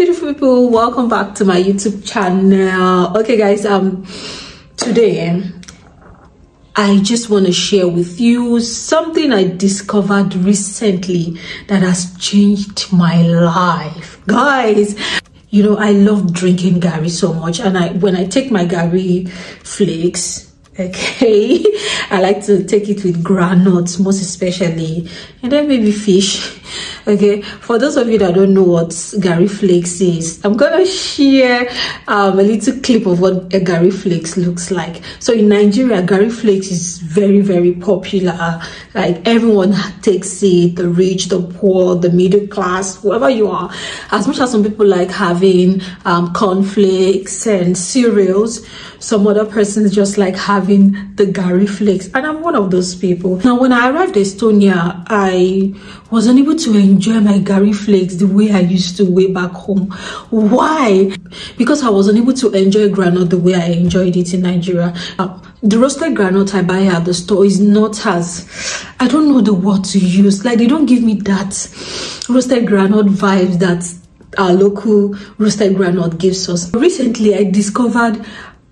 beautiful people welcome back to my youtube channel. Okay guys um today i just want to share with you something i discovered recently that has changed my life. Guys you know i love drinking garri so much and i when i take my garri flakes okay i like to take it with groundnuts most especially and then maybe fish okay for those of you that don't know what garri flakes is i'm gonna share um, a little clip of what a garri flakes looks like. So in nigeria garri flakes is very very popular. Like everyone takes it the rich the poor the middle class whoever you are. As much as some people like having um, cornflakes and cereals some other persons just like having the garri flakes. And i'm one of those people. Now when i arrived estonia i was unable to enjoy my garri flakes the way I used to way back home. Why? Because I was unable to enjoy groundnut the way I enjoyed it in Nigeria. Uh, the roasted groundnut I buy at the store is not as, I don't know the word to use. Like they don't give me that roasted groundnut vibe that our local roasted groundnut gives us. Recently, I discovered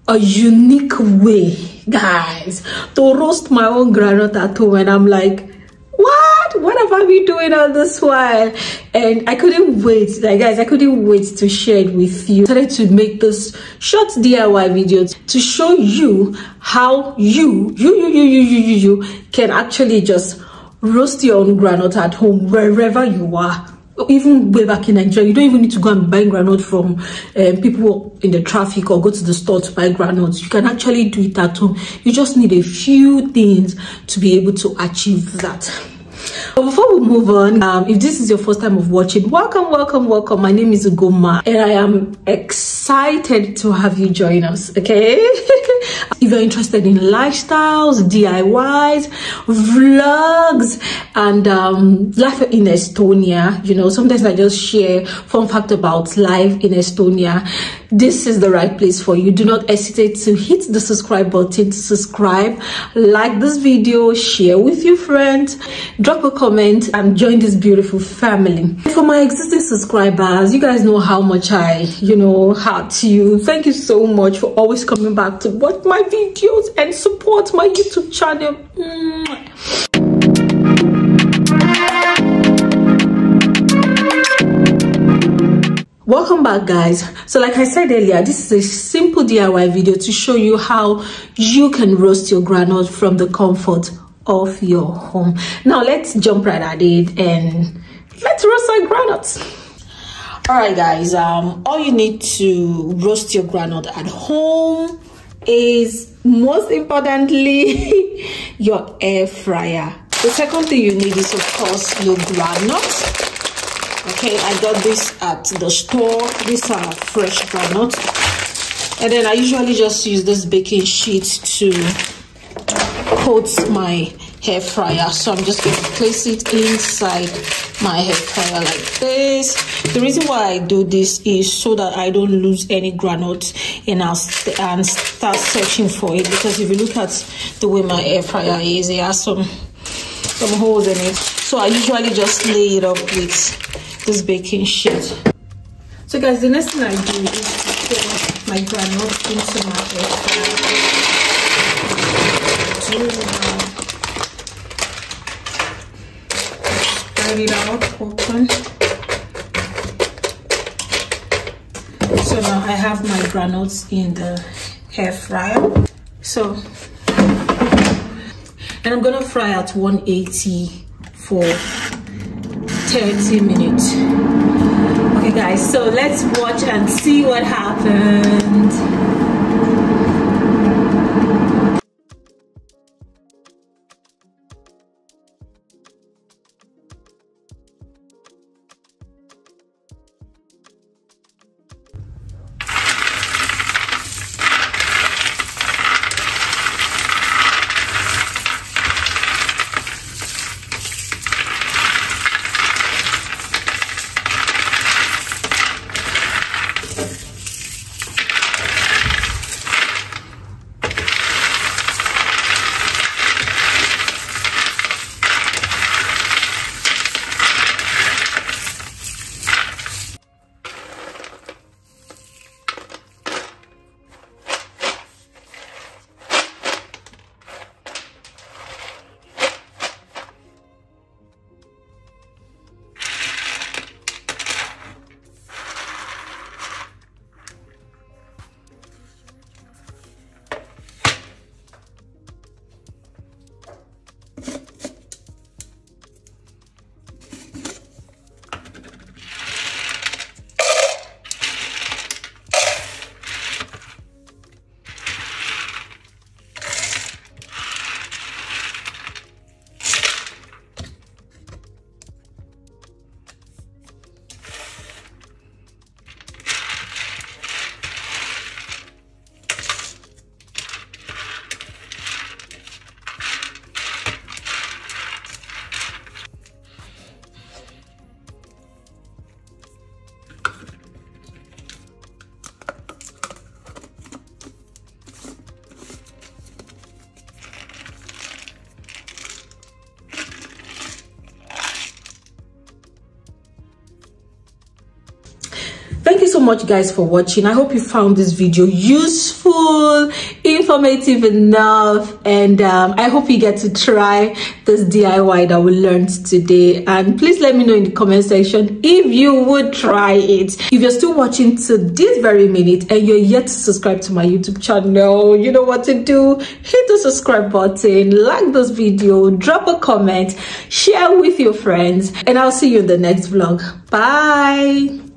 a unique way, guys, to roast my own groundnut at home and I'm like, what what have i been doing all this while and i couldn't wait like guys i couldn't wait to share it with you I started to make this short diy video to show you how you you you you you you you, you can actually just roast your own groundnut at home wherever you are even way back in Nigeria, you don't even need to go and buy groundnut from um, people in the traffic or go to the store to buy groundnuts. You can actually do it at home. You just need a few things to be able to achieve that. But before we move on, um, if this is your first time of watching, welcome, welcome, welcome. My name is Ugoma and I am excited to have you join us, okay? if you're interested in lifestyles, DIYs, vlogs, and um, life in Estonia, you know, sometimes I just share fun fact about life in Estonia. This is the right place for you. Do not hesitate to hit the subscribe button to subscribe, like this video, share with your friends, drop a comment and join this beautiful family. For my existing subscribers, you guys know how much I, you know, heart you. Thank you so much for always coming back to watch my videos and support my YouTube channel. Welcome back guys. So like i said earlier this is a simple diy video to show you how you can roast your groundnut from the comfort of your home. Now let's jump right at it and let's roast our groundnuts all right guys um all you need to roast your groundnut at home is most importantly your air fryer. The second thing you need is of course your groundnuts okay i got this at the store. These are fresh groundnuts and then i usually just use this baking sheet to coat my air fryer. So i'm just going to place it inside my air fryer like this. The reason why i do this is so that i don't lose any groundnuts and i'll st and start searching for it. Because if you look at the way my air fryer is it has some some holes in it. So i usually just lay it up with this baking sheet so guys the next thing i do is to pour my groundnuts into my air fryer spread it out open. So now i have my groundnuts in the air fryer. So and i'm gonna fry at 180 for 30 minutes. Okay guys so let's watch and see what happened thank you so much guys for watching. I hope you found this video useful informative enough and um, i hope you get to try this diy that we learned today. And please let me know in the comment section if you would try it. If you're still watching to this very minute and you're yet to subscribe to my youtube channel you know what to do. Hit the subscribe button like this video drop a comment share with your friends and i'll see you in the next vlog. Bye